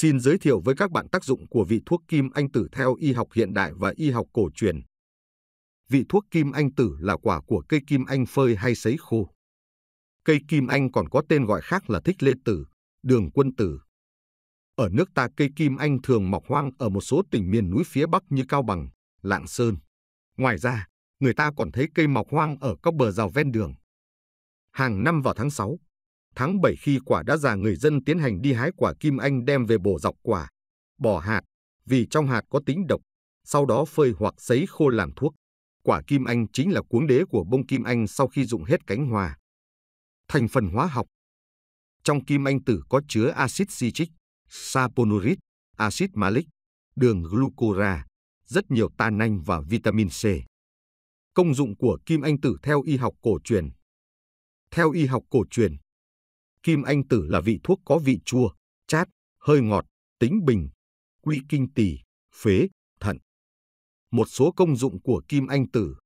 Xin giới thiệu với các bạn tác dụng của vị thuốc kim anh tử theo y học hiện đại và y học cổ truyền. Vị thuốc kim anh tử là quả của cây kim anh phơi hay sấy khô. Cây kim anh còn có tên gọi khác là thích lê tử, đường quân tử. Ở nước ta cây kim anh thường mọc hoang ở một số tỉnh miền núi phía Bắc như Cao Bằng, Lạng Sơn. Ngoài ra, người ta còn thấy cây mọc hoang ở các bờ rào ven đường. Hàng năm vào tháng 6, tháng 7 khi quả đã già người dân tiến hành đi hái quả kim anh đem về bổ dọc quả, bỏ hạt, vì trong hạt có tính độc, sau đó phơi hoặc sấy khô làm thuốc. Quả kim anh chính là cuống đế của bông kim anh sau khi dụng hết cánh hoa. Thành phần hóa học Trong kim anh tử có chứa axit citric, saponuric, axit malic, đường glucora, rất nhiều tannin và vitamin C. Công dụng của kim anh tử theo y học cổ truyền Theo y học cổ truyền, kim anh tử là vị thuốc có vị chua, chát, hơi ngọt, tính bình, quy kinh tỳ, phế, thận. Một số công dụng của kim anh tử.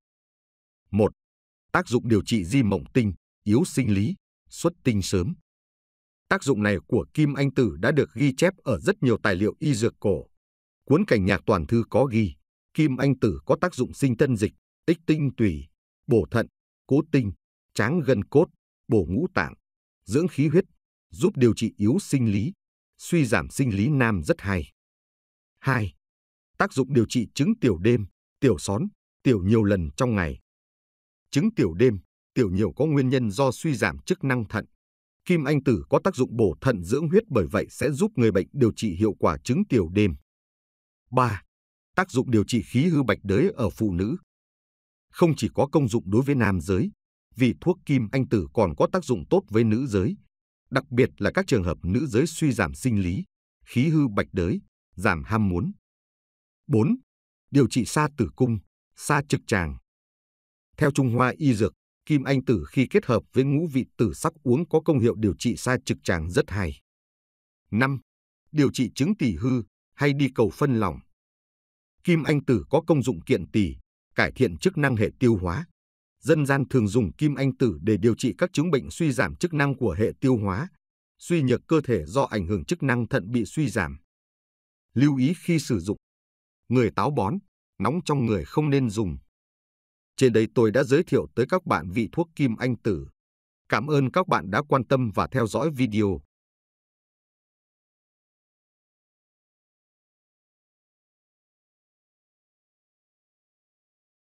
1. Tác dụng điều trị di mộng tinh, yếu sinh lý, xuất tinh sớm. Tác dụng này của kim anh tử đã được ghi chép ở rất nhiều tài liệu y dược cổ. Cuốn cảnh nhạc toàn thư có ghi, kim anh tử có tác dụng sinh tân dịch, ích tinh tủy, bổ thận, cố tinh, tráng gân cốt, bổ ngũ tạng, dưỡng khí huyết, giúp điều trị yếu sinh lý, suy giảm sinh lý nam rất hay. 2. Tác dụng điều trị chứng tiểu đêm, tiểu són, tiểu nhiều lần trong ngày. Chứng tiểu đêm, tiểu nhiều có nguyên nhân do suy giảm chức năng thận. Kim anh tử có tác dụng bổ thận dưỡng huyết bởi vậy sẽ giúp người bệnh điều trị hiệu quả chứng tiểu đêm. 3. Tác dụng điều trị khí hư bạch đới ở phụ nữ. Không chỉ có công dụng đối với nam giới, vì thuốc kim anh tử còn có tác dụng tốt với nữ giới, đặc biệt là các trường hợp nữ giới suy giảm sinh lý, khí hư bạch đới, giảm ham muốn. 4. Điều trị sa tử cung, sa trực tràng. Theo Trung Hoa y dược, kim anh tử khi kết hợp với ngũ vị tử sắc uống có công hiệu điều trị sa trực tràng rất hay. 5. Điều trị chứng tỳ hư hay đi cầu phân lỏng. Kim anh tử có công dụng kiện tỳ, cải thiện chức năng hệ tiêu hóa. Dân gian thường dùng kim anh tử để điều trị các chứng bệnh suy giảm chức năng của hệ tiêu hóa, suy nhược cơ thể do ảnh hưởng chức năng thận bị suy giảm. Lưu ý khi sử dụng. Người táo bón, nóng trong người không nên dùng. Trên đây tôi đã giới thiệu tới các bạn vị thuốc kim anh tử. Cảm ơn các bạn đã quan tâm và theo dõi video.